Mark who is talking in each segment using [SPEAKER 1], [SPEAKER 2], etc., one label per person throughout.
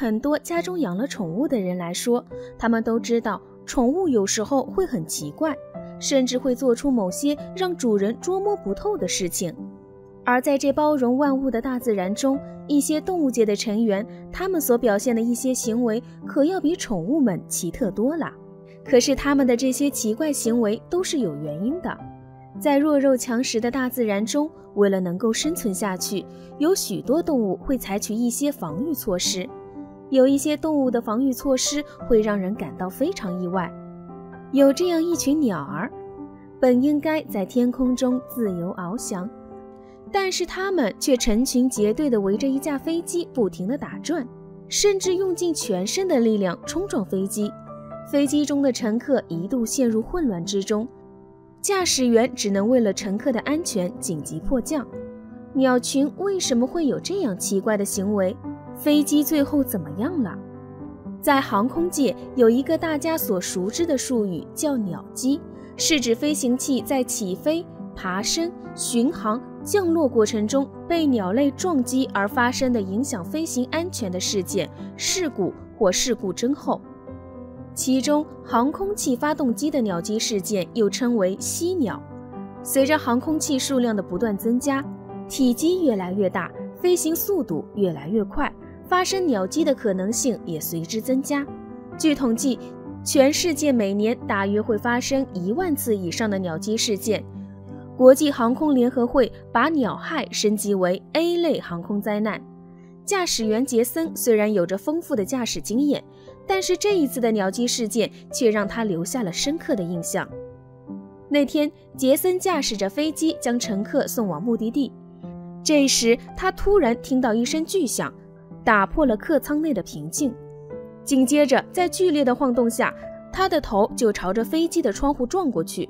[SPEAKER 1] 很多家中养了宠物的人来说，他们都知道宠物有时候会很奇怪，甚至会做出某些让主人捉摸不透的事情。而在这包容万物的大自然中，一些动物界的成员，他们所表现的一些行为，可要比宠物们奇特多了。可是他们的这些奇怪行为都是有原因的。在弱肉强食的大自然中，为了能够生存下去，有许多动物会采取一些防御措施。有一些动物的防御措施会让人感到非常意外。有这样一群鸟儿，本应该在天空中自由翱翔，但是它们却成群结队地围着一架飞机不停地打转，甚至用尽全身的力量冲撞飞机。飞机中的乘客一度陷入混乱之中，驾驶员只能为了乘客的安全紧急迫降。鸟群为什么会有这样奇怪的行为？飞机最后怎么样了？在航空界有一个大家所熟知的术语叫“鸟击”，是指飞行器在起飞、爬升、巡航、降落过程中被鸟类撞击而发生的影响飞行安全的事件、事故或事故侦后。其中，航空器发动机的鸟击事件又称为吸鸟。随着航空器数量的不断增加，体积越来越大，飞行速度越来越快，发生鸟击的可能性也随之增加。据统计，全世界每年大约会发生一万次以上的鸟击事件。国际航空联合会把鸟害升级为 A 类航空灾难。驾驶员杰森虽然有着丰富的驾驶经验。但是这一次的鸟击事件却让他留下了深刻的印象。那天，杰森驾驶着飞机将乘客送往目的地，这时他突然听到一声巨响，打破了客舱内的平静。紧接着，在剧烈的晃动下，他的头就朝着飞机的窗户撞过去。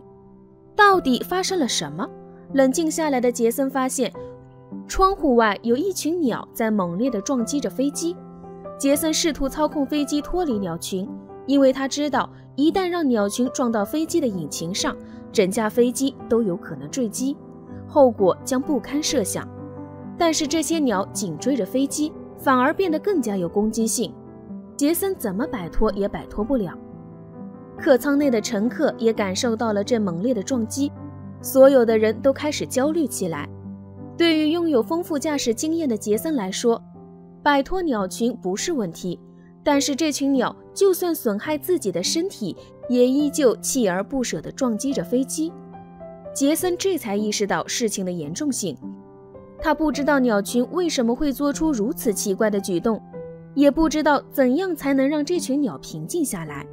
[SPEAKER 1] 到底发生了什么？冷静下来的杰森发现，窗户外有一群鸟在猛烈地撞击着飞机。杰森试图操控飞机脱离鸟群，因为他知道一旦让鸟群撞到飞机的引擎上，整架飞机都有可能坠机，后果将不堪设想。但是这些鸟紧追着飞机，反而变得更加有攻击性。杰森怎么摆脱也摆脱不了。客舱内的乘客也感受到了这猛烈的撞击，所有的人都开始焦虑起来。对于拥有丰富驾驶经验的杰森来说，摆脱鸟群不是问题，但是这群鸟就算损害自己的身体，也依旧锲而不舍地撞击着飞机。杰森这才意识到事情的严重性。他不知道鸟群为什么会做出如此奇怪的举动，也不知道怎样才能让这群鸟平静下来。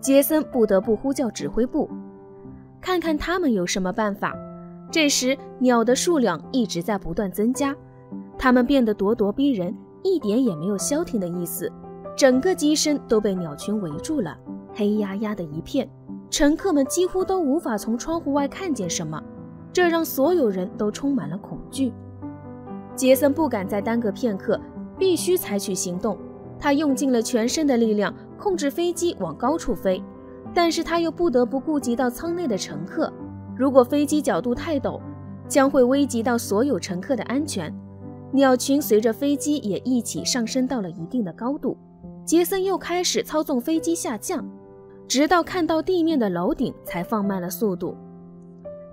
[SPEAKER 1] 杰森不得不呼叫指挥部，看看他们有什么办法。这时，鸟的数量一直在不断增加。它们变得咄咄逼人，一点也没有消停的意思。整个机身都被鸟群围住了，黑压压的一片，乘客们几乎都无法从窗户外看见什么，这让所有人都充满了恐惧。杰森不敢再耽搁片刻，必须采取行动。他用尽了全身的力量控制飞机往高处飞，但是他又不得不顾及到舱内的乘客。如果飞机角度太陡，将会危及到所有乘客的安全。鸟群随着飞机也一起上升到了一定的高度，杰森又开始操纵飞机下降，直到看到地面的楼顶才放慢了速度。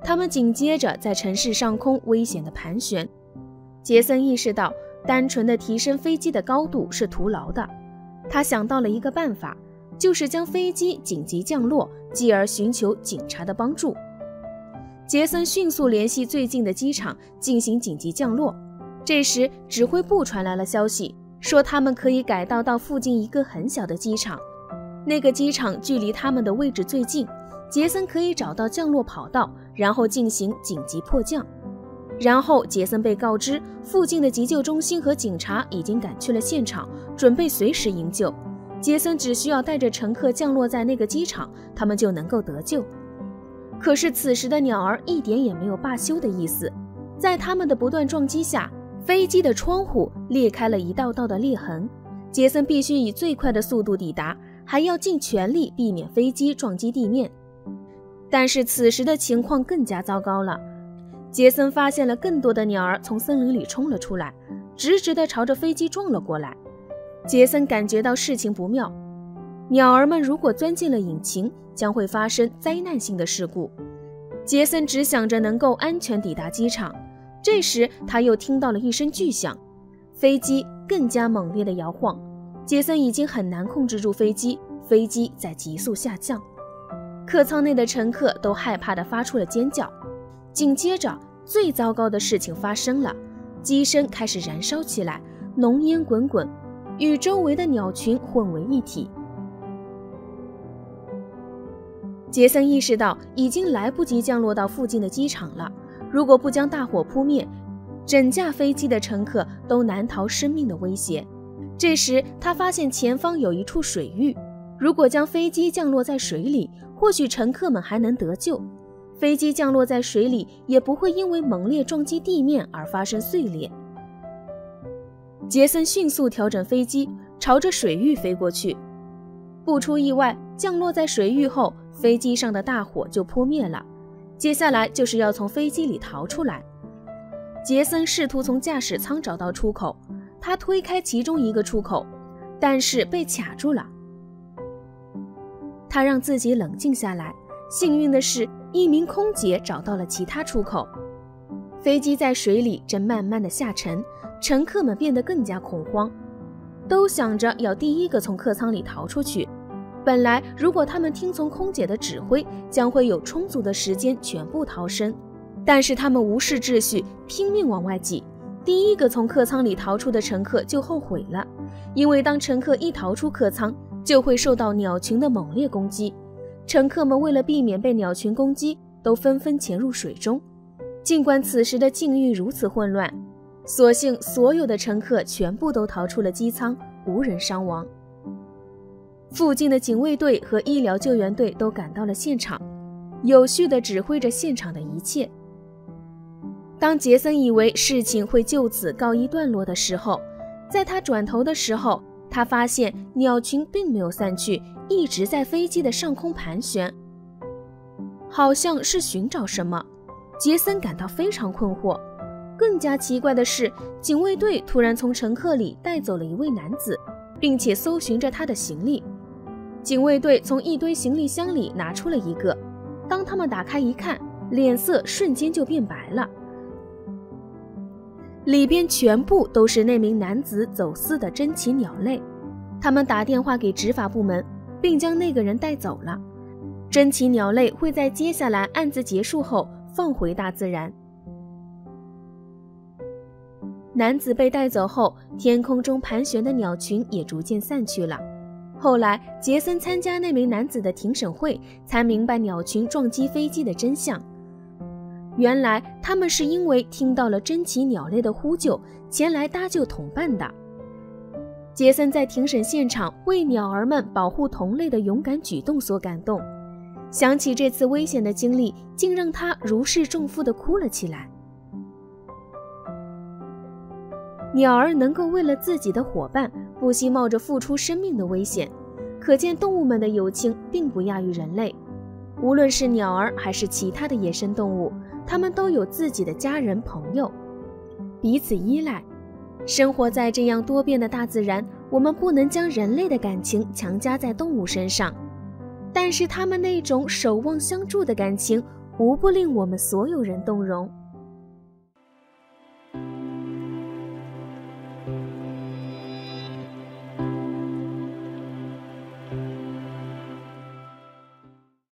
[SPEAKER 1] 他们紧接着在城市上空危险的盘旋。杰森意识到，单纯的提升飞机的高度是徒劳的。他想到了一个办法，就是将飞机紧急降落，继而寻求警察的帮助。杰森迅速联系最近的机场进行紧急降落。这时，指挥部传来了消息，说他们可以改道到附近一个很小的机场，那个机场距离他们的位置最近。杰森可以找到降落跑道，然后进行紧急迫降。然后，杰森被告知，附近的急救中心和警察已经赶去了现场，准备随时营救。杰森只需要带着乘客降落在那个机场，他们就能够得救。可是，此时的鸟儿一点也没有罢休的意思，在他们的不断撞击下。飞机的窗户裂开了一道道的裂痕，杰森必须以最快的速度抵达，还要尽全力避免飞机撞击地面。但是此时的情况更加糟糕了，杰森发现了更多的鸟儿从森林里冲了出来，直直地朝着飞机撞了过来。杰森感觉到事情不妙，鸟儿们如果钻进了引擎，将会发生灾难性的事故。杰森只想着能够安全抵达机场。这时，他又听到了一声巨响，飞机更加猛烈的摇晃。杰森已经很难控制住飞机，飞机在急速下降。客舱内的乘客都害怕地发出了尖叫。紧接着，最糟糕的事情发生了，机身开始燃烧起来，浓烟滚滚。与周围的鸟群混为一体。杰森意识到已经来不及降落到附近的机场了。如果不将大火扑灭，整架飞机的乘客都难逃生命的威胁。这时，他发现前方有一处水域，如果将飞机降落在水里，或许乘客们还能得救。飞机降落在水里，也不会因为猛烈撞击地面而发生碎裂。杰森迅速调整飞机，朝着水域飞过去。不出意外，降落在水域后，飞机上的大火就扑灭了。接下来就是要从飞机里逃出来。杰森试图从驾驶舱找到出口，他推开其中一个出口，但是被卡住了。他让自己冷静下来。幸运的是，一名空姐找到了其他出口。飞机在水里正慢慢的下沉。乘客们变得更加恐慌，都想着要第一个从客舱里逃出去。本来，如果他们听从空姐的指挥，将会有充足的时间全部逃生。但是他们无视秩序，拼命往外挤。第一个从客舱里逃出的乘客就后悔了，因为当乘客一逃出客舱，就会受到鸟群的猛烈攻击。乘客们为了避免被鸟群攻击，都纷纷潜入水中。尽管此时的境遇如此混乱。所幸，所有的乘客全部都逃出了机舱，无人伤亡。附近的警卫队和医疗救援队都赶到了现场，有序地指挥着现场的一切。当杰森以为事情会就此告一段落的时候，在他转头的时候，他发现鸟群并没有散去，一直在飞机的上空盘旋，好像是寻找什么。杰森感到非常困惑。更加奇怪的是，警卫队突然从乘客里带走了一位男子，并且搜寻着他的行李。警卫队从一堆行李箱里拿出了一个，当他们打开一看，脸色瞬间就变白了。里边全部都是那名男子走私的珍奇鸟类。他们打电话给执法部门，并将那个人带走了。珍奇鸟类会在接下来案子结束后放回大自然。男子被带走后，天空中盘旋的鸟群也逐渐散去了。后来，杰森参加那名男子的庭审会，才明白鸟群撞击飞机的真相。原来，他们是因为听到了珍奇鸟类的呼救，前来搭救同伴的。杰森在庭审现场为鸟儿们保护同类的勇敢举动所感动，想起这次危险的经历，竟让他如释重负地哭了起来。鸟儿能够为了自己的伙伴不惜冒着付出生命的危险，可见动物们的友情并不亚于人类。无论是鸟儿还是其他的野生动物，他们都有自己的家人朋友，彼此依赖。生活在这样多变的大自然，我们不能将人类的感情强加在动物身上，但是他们那种守望相助的感情，无不令我们所有人动容。